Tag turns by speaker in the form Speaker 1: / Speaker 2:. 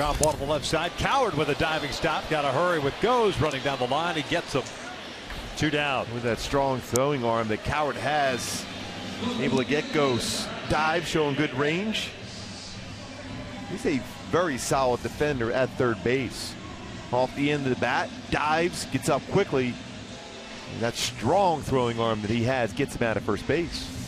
Speaker 1: Ground ball to the left side. Cowart with a diving stop. Got a hurry with Gose running down the line. He gets him. Two down.
Speaker 2: With that strong throwing arm that Cowart has, able to get Gose Dive showing good range. He's a very solid defender at third base. Off the end of the bat, dives, gets up quickly. And that strong throwing arm that he has gets him out of first base.